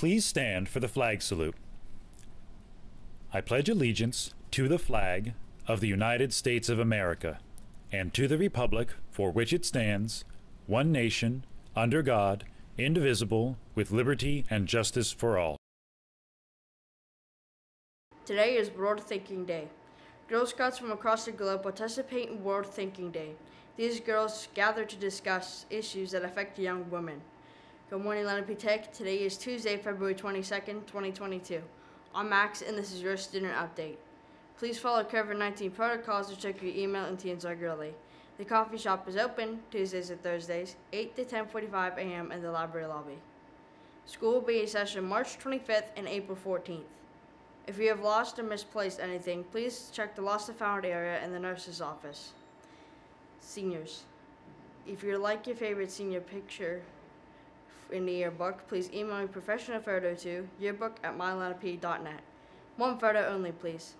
Please stand for the flag salute. I pledge allegiance to the flag of the United States of America and to the republic for which it stands, one nation, under God, indivisible, with liberty and justice for all. Today is World Thinking Day. Girl Scouts from across the globe participate in World Thinking Day. These girls gather to discuss issues that affect young women. Good morning, Lenape Tech. Today is Tuesday, February 22nd, 2022. I'm Max, and this is your student update. Please follow COVID 19 protocols or check your email and Teams regularly. The coffee shop is open Tuesdays and Thursdays, 8 to 10:45 a.m. in the library lobby. School will be in session March 25th and April 14th. If you have lost or misplaced anything, please check the lost and found area in the nurse's office. Seniors, if you like your favorite senior picture in the yearbook, please email me professional photo to yearbook at mylenape.net. One photo only, please.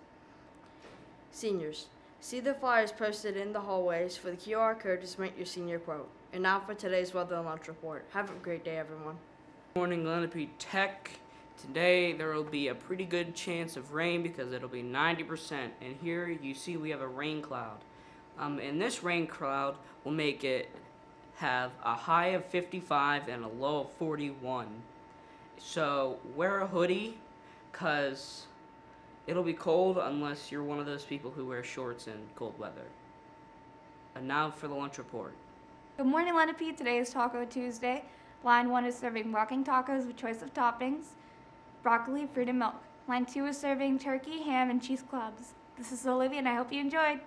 Seniors, see the flyers posted in the hallways for the QR code to submit your senior quote. And now for today's weather and lunch report. Have a great day, everyone. Morning, Lenape Tech. Today there will be a pretty good chance of rain because it'll be 90%. And here you see we have a rain cloud. Um, and this rain cloud will make it have a high of 55 and a low of 41. So wear a hoodie because it'll be cold unless you're one of those people who wear shorts in cold weather. And now for the lunch report. Good morning, Lenape. Today is Taco Tuesday. Line 1 is serving walking tacos with choice of toppings, broccoli, fruit, and milk. Line 2 is serving turkey, ham, and cheese clubs. This is Olivia, and I hope you enjoyed.